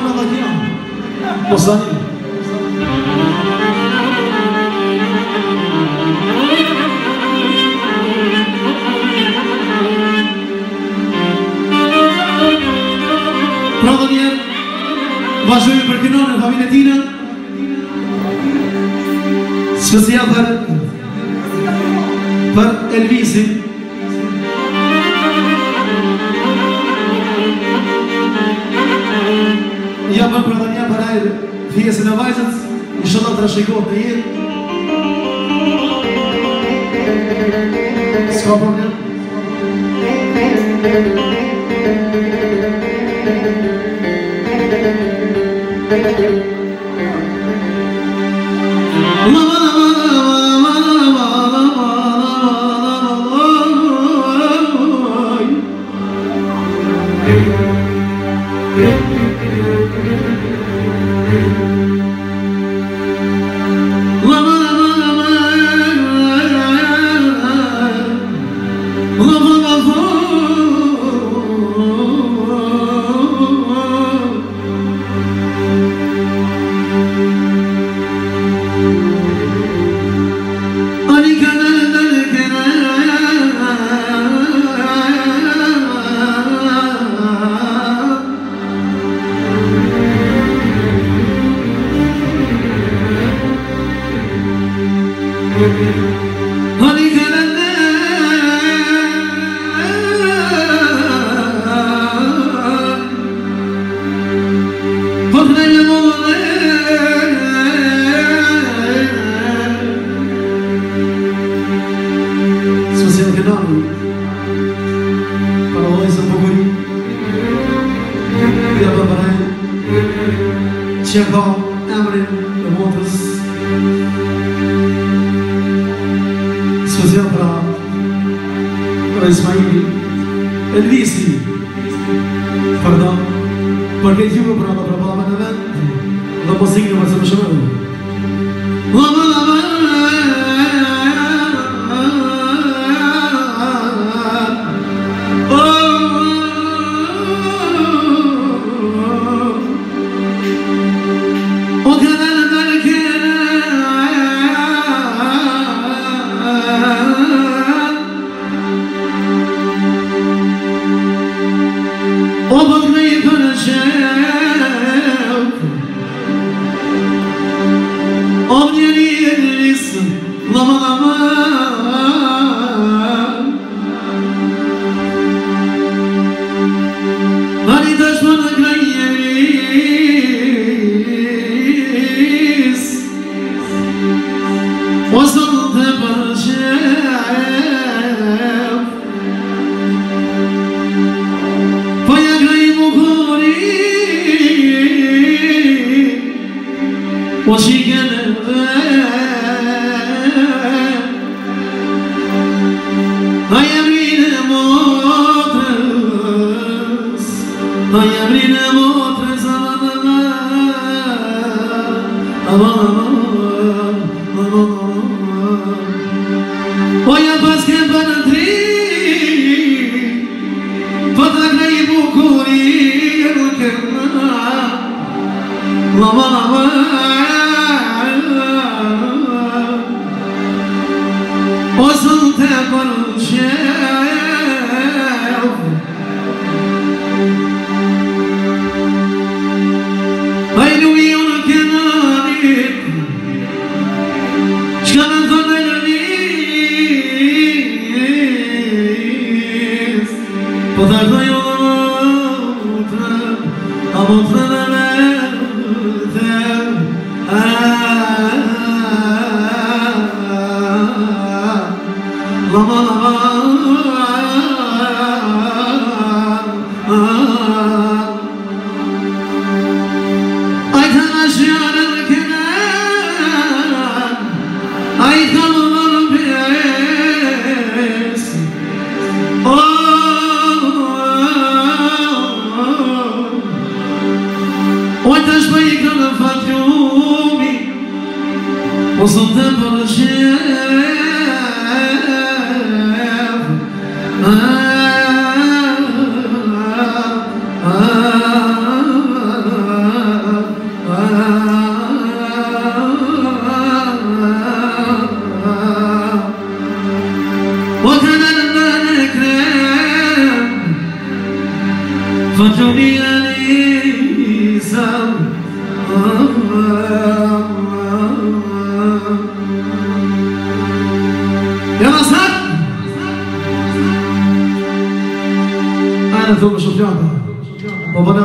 mama dhe kja Po së tani Pra dhe njerë për kënonë në familje tina Së si Për Elvisin ja bën për të një për ajrë fjesin e vajzët, në shëllat të rëshikohet në jetë. Ska problem. Mama! Lava, lava. Well, she can 我送你。Nous sommes champions. Bon, bon,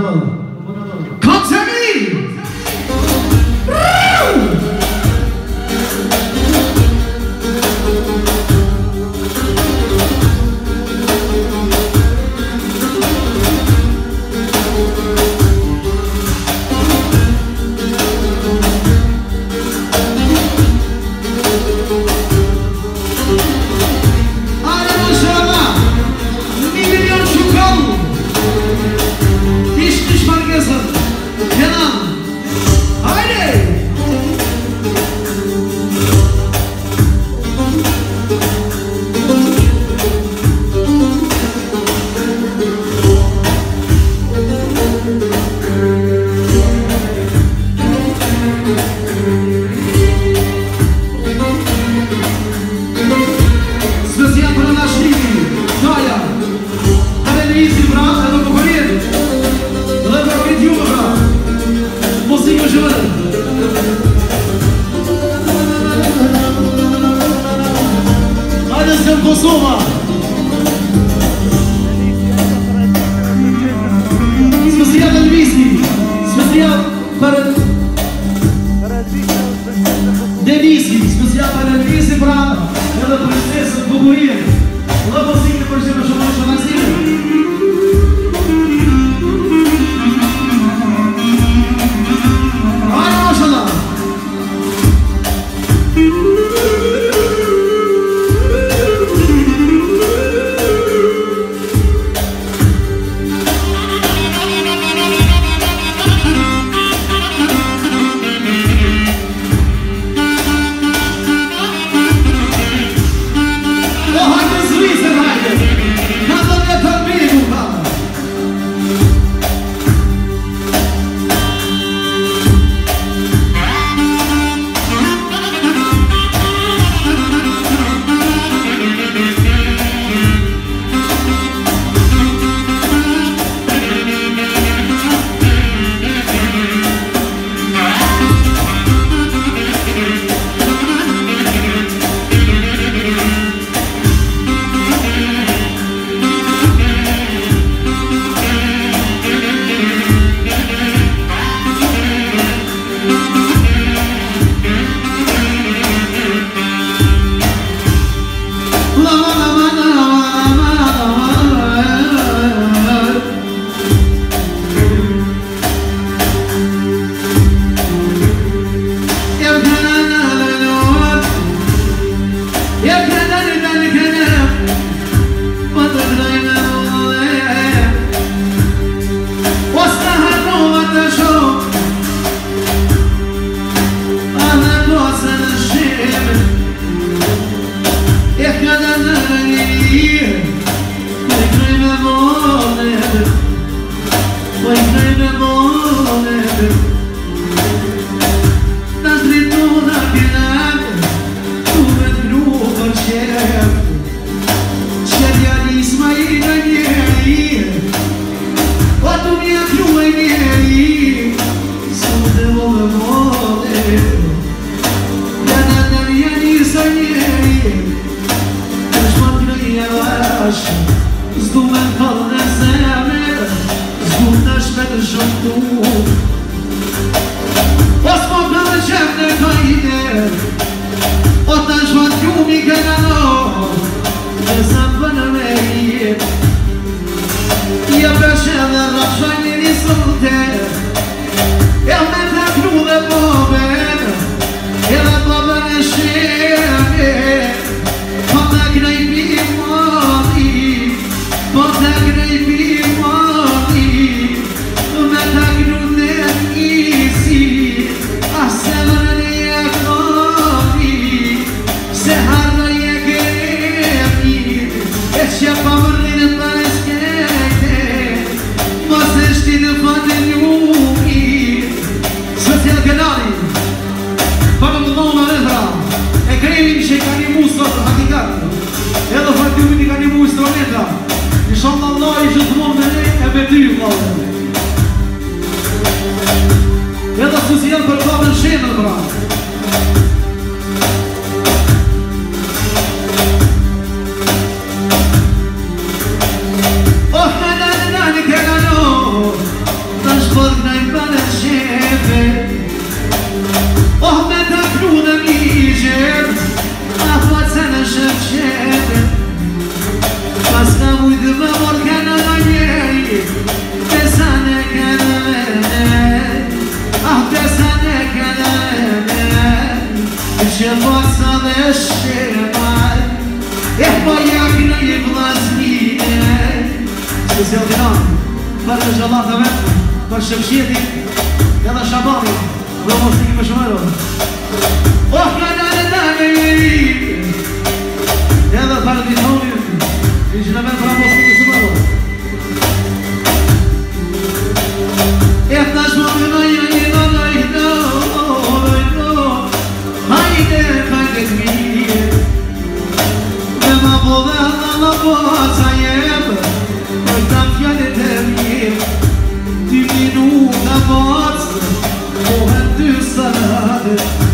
via piaceva ragione di salute e a me fa crude come i gjithmonë me ne e me ty, vladë. Edhe së si janë për të të në shenën, fața de șermar E paiacna e vlasnine Să se odinam Para gelada mesmo Para chapchete Ela chamava Vamos seguir para chamar O oh, canal da minha Ela para de nome E de nome para você que chamar Estas mãos não iam Në më nëmë bërë të jemë Në i Ti m'ni nuk në bërë Në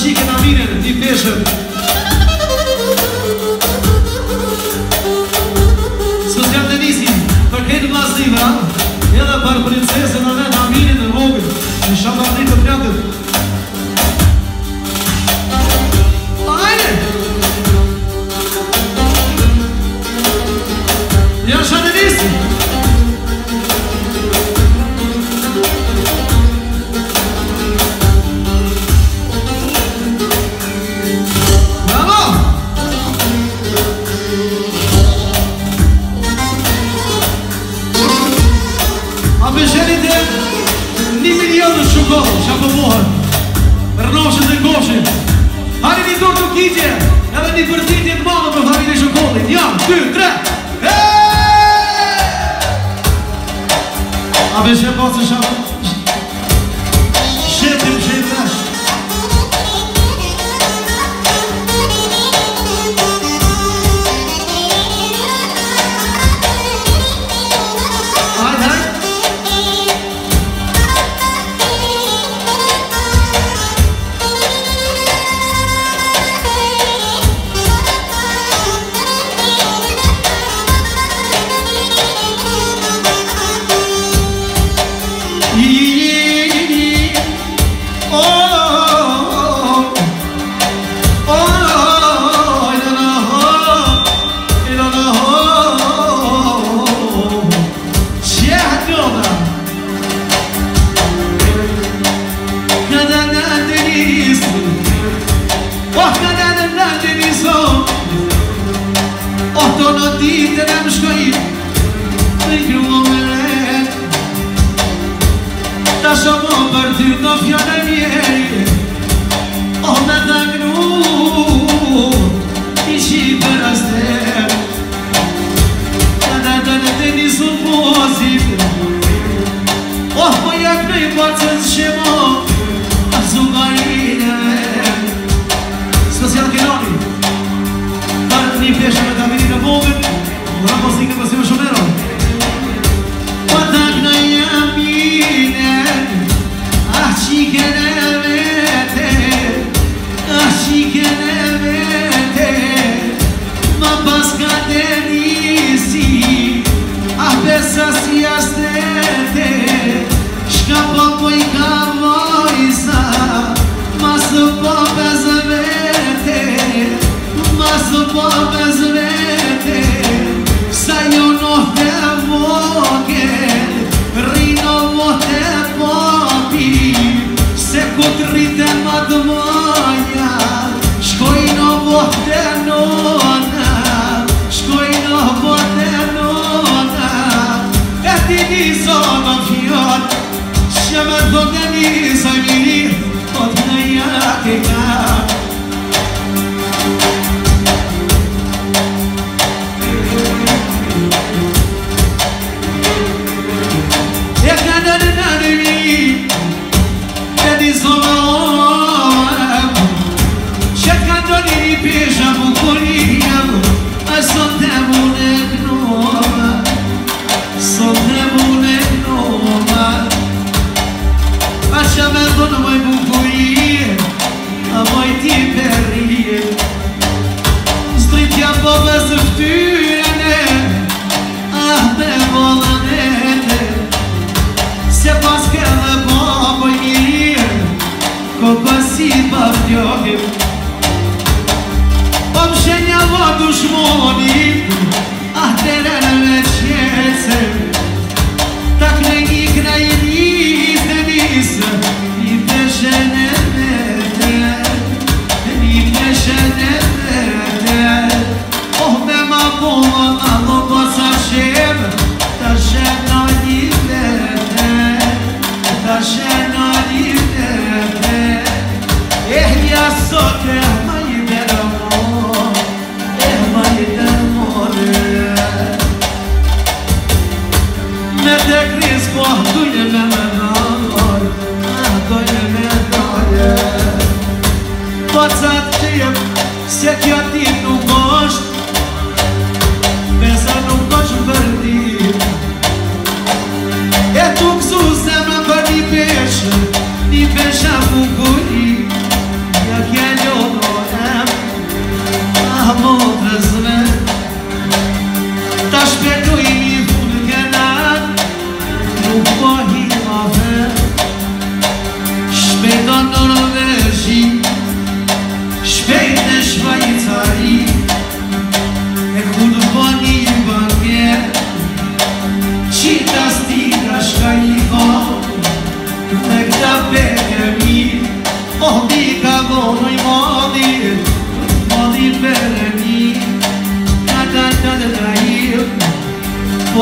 shikën shikë e në një go, qa po bohën Për noshën dhe goshën Harin i dorë të kitje Edhe një përcitje të malë për harin një shokollin Ja, 2, 3 Eee A beshe pasë shakë let us Po me zvete Se ju nuk te voke Ri nuk te popi Se ku të rritë e ma dëmonja Shkoj nuk te nuk Shkoj nuk te nuk E ti një zonë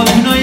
원투나